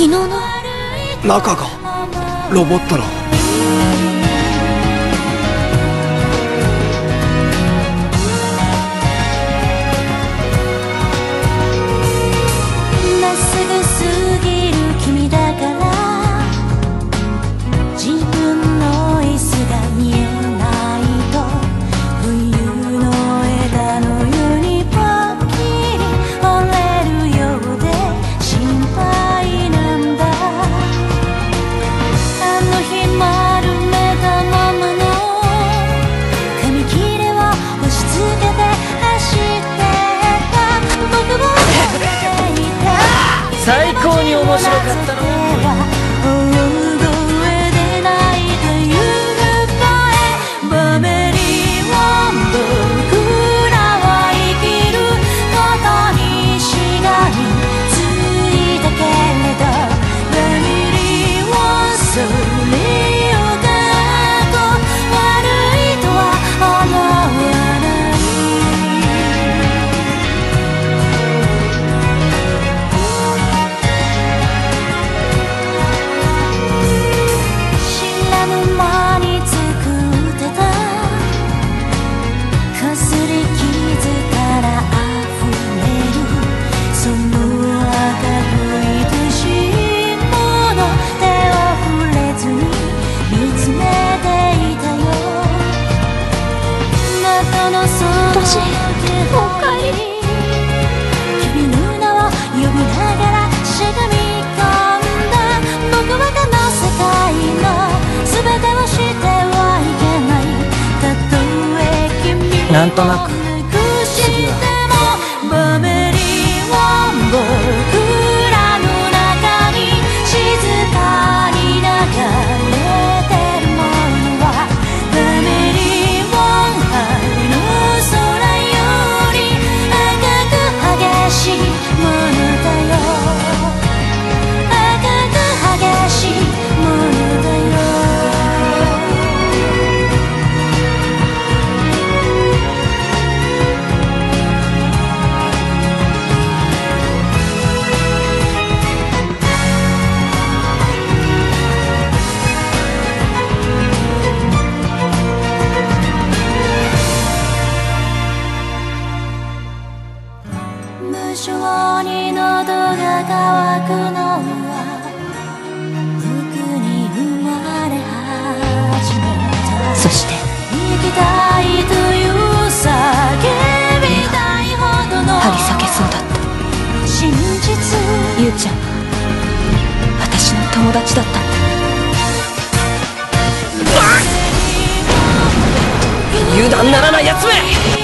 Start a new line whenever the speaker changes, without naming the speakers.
昨日の？
中がロボットの。
最高に面白かったの。
その
私おかえり。
君の名を呼びながらしがみ込んだ。僕はこの世界の。全てを知ってはいけない。たとえ君
なんとなく。
なくが渇くのは僕に生まれ始めた。
そして。
生きたいという叫びたいほどの
張り裂けそうだった。
真実。
ゆうちゃんは私の友達だったんだ。
油断ならないやつめ